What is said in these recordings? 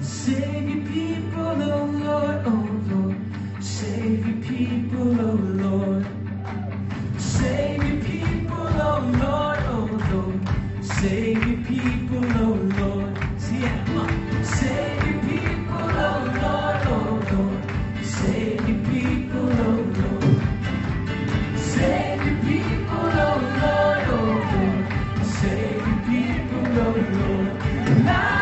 Save your people, oh Lord, oh Lord. Save your people, oh Lord. Save your people, oh Lord, oh Lord. Save your people, oh Lord. See it, come on. Save your people, oh Lord, oh Lord. Save your people, oh Lord. Save your people, oh Lord, oh Lord. Save your people, oh Lord.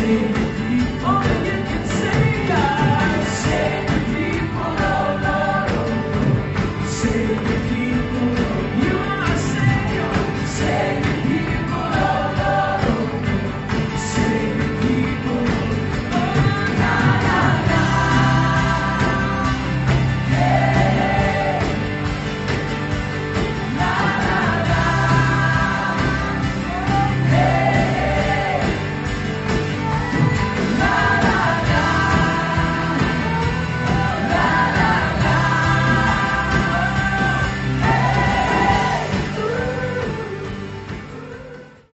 Save the people, oh Lord, save the people.